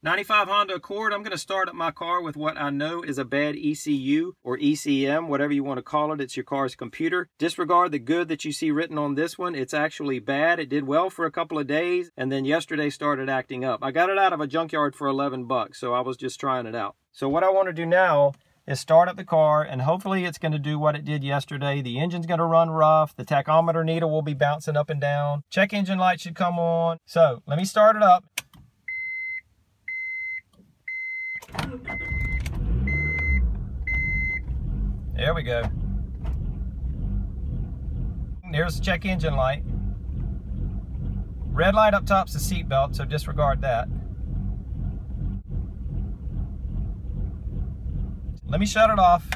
95 Honda Accord, I'm going to start up my car with what I know is a bad ECU or ECM, whatever you want to call it. It's your car's computer. Disregard the good that you see written on this one. It's actually bad. It did well for a couple of days and then yesterday started acting up. I got it out of a junkyard for 11 bucks, so I was just trying it out. So what I want to do now is start up the car and hopefully it's going to do what it did yesterday. The engine's going to run rough. The tachometer needle will be bouncing up and down. Check engine light should come on. So let me start it up. There we go. There's the check engine light. Red light up top's the seat belt, so disregard that. Let me shut it off.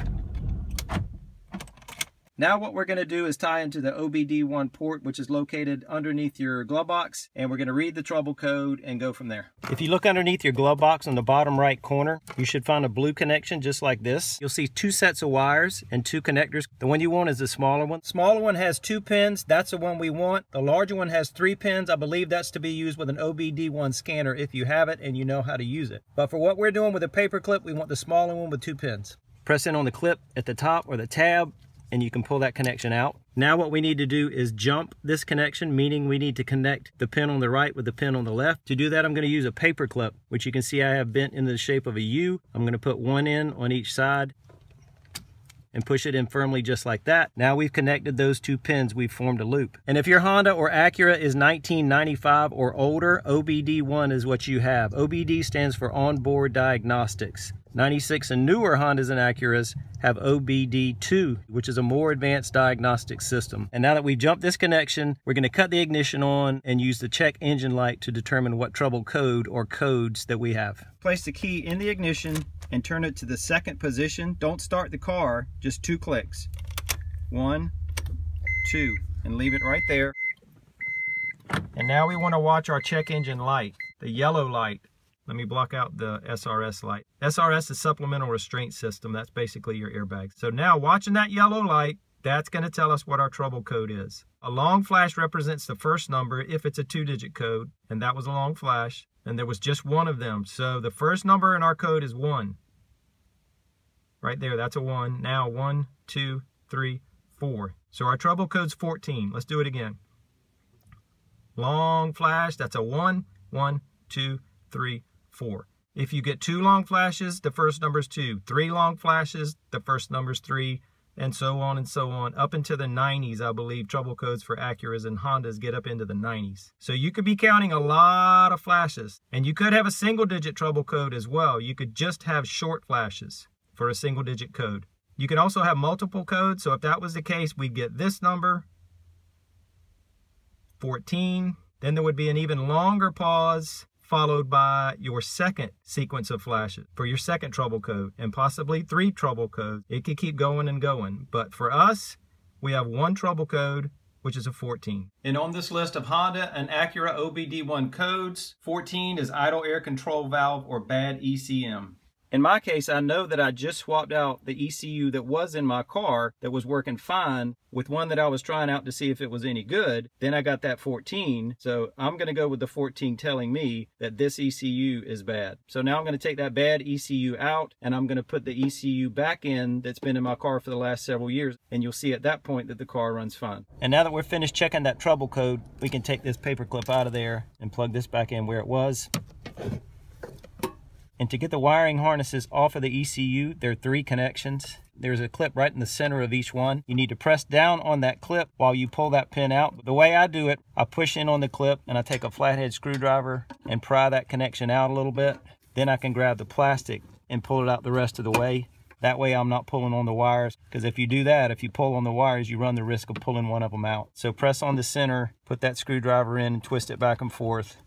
Now what we're going to do is tie into the OBD1 port, which is located underneath your glove box, and we're going to read the trouble code and go from there. If you look underneath your glove box on the bottom right corner, you should find a blue connection just like this. You'll see two sets of wires and two connectors. The one you want is the smaller one. The smaller one has two pins. That's the one we want. The larger one has three pins. I believe that's to be used with an OBD1 scanner if you have it and you know how to use it. But for what we're doing with a paper clip, we want the smaller one with two pins. Press in on the clip at the top or the tab and you can pull that connection out. Now what we need to do is jump this connection, meaning we need to connect the pin on the right with the pin on the left. To do that, I'm gonna use a paper clip, which you can see I have bent in the shape of a U. I'm gonna put one in on each side and push it in firmly just like that. Now we've connected those two pins, we've formed a loop. And if your Honda or Acura is 1995 or older, OBD1 is what you have. OBD stands for Onboard Diagnostics. 96 and newer Hondas and Acuras have OBD2, which is a more advanced diagnostic system. And now that we've jumped this connection, we're going to cut the ignition on and use the check engine light to determine what trouble code or codes that we have. Place the key in the ignition and turn it to the second position. Don't start the car, just two clicks. One, two, and leave it right there. And now we want to watch our check engine light, the yellow light. Let me block out the SRS light. SRS is supplemental restraint system. That's basically your airbag. So now watching that yellow light, that's going to tell us what our trouble code is. A long flash represents the first number if it's a two-digit code, and that was a long flash, and there was just one of them. So the first number in our code is 1. Right there, that's a 1. Now one, two, three, four. So our trouble code's 14. Let's do it again. Long flash, that's a 1, 1, 2, 3, four. If you get two long flashes, the first number is two. Three long flashes, the first number is three, and so on and so on. Up into the 90s, I believe, trouble codes for Acuras and Hondas get up into the 90s. So you could be counting a lot of flashes. And you could have a single digit trouble code as well. You could just have short flashes for a single digit code. You could also have multiple codes. So if that was the case, we'd get this number, 14. Then there would be an even longer pause followed by your second sequence of flashes for your second trouble code and possibly three trouble codes. It could keep going and going. But for us, we have one trouble code, which is a 14. And on this list of Honda and Acura OBD1 codes, 14 is idle air control valve or bad ECM. In my case, I know that I just swapped out the ECU that was in my car that was working fine with one that I was trying out to see if it was any good. Then I got that 14. So I'm going to go with the 14 telling me that this ECU is bad. So now I'm going to take that bad ECU out and I'm going to put the ECU back in that's been in my car for the last several years. And you'll see at that point that the car runs fine. And now that we're finished checking that trouble code, we can take this paper clip out of there and plug this back in where it was. And to get the wiring harnesses off of the ECU, there are three connections. There's a clip right in the center of each one. You need to press down on that clip while you pull that pin out. The way I do it, I push in on the clip and I take a flathead screwdriver and pry that connection out a little bit. Then I can grab the plastic and pull it out the rest of the way. That way I'm not pulling on the wires because if you do that, if you pull on the wires, you run the risk of pulling one of them out. So press on the center, put that screwdriver in and twist it back and forth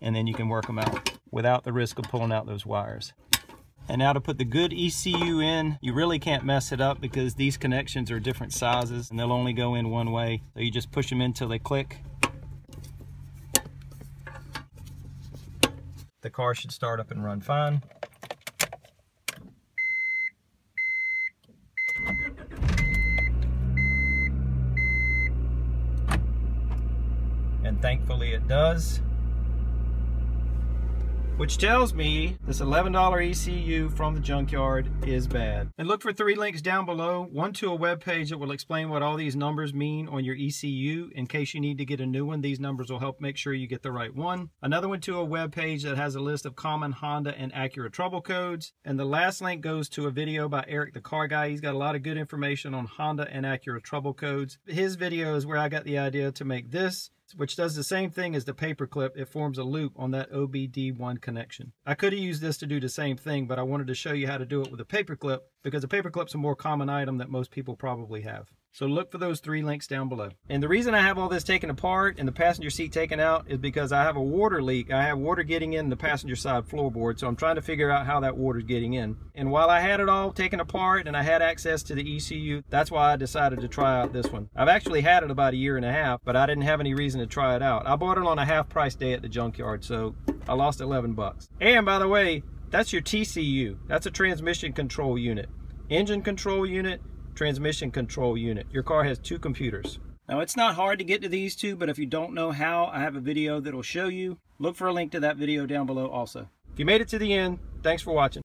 and then you can work them out without the risk of pulling out those wires. And now to put the good ECU in, you really can't mess it up because these connections are different sizes and they'll only go in one way. So you just push them in until they click. The car should start up and run fine. And thankfully it does. Which tells me this $11 ECU from the junkyard is bad. And look for three links down below. One to a web page that will explain what all these numbers mean on your ECU. In case you need to get a new one, these numbers will help make sure you get the right one. Another one to a web page that has a list of common Honda and Acura trouble codes. And the last link goes to a video by Eric the Car Guy. He's got a lot of good information on Honda and Acura trouble codes. His video is where I got the idea to make this which does the same thing as the paper clip. It forms a loop on that OBD1 connection. I could have used this to do the same thing, but I wanted to show you how to do it with a paper clip because a paper clip's a more common item that most people probably have. So look for those three links down below. And the reason I have all this taken apart and the passenger seat taken out is because I have a water leak. I have water getting in the passenger side floorboard, so I'm trying to figure out how that water's getting in. And while I had it all taken apart and I had access to the ECU, that's why I decided to try out this one. I've actually had it about a year and a half, but I didn't have any reason to try it out. I bought it on a half price day at the junkyard, so I lost 11 bucks. And by the way, that's your TCU. That's a transmission control unit. Engine control unit, transmission control unit. Your car has two computers. Now it's not hard to get to these two, but if you don't know how, I have a video that'll show you. Look for a link to that video down below also. If you made it to the end, thanks for watching.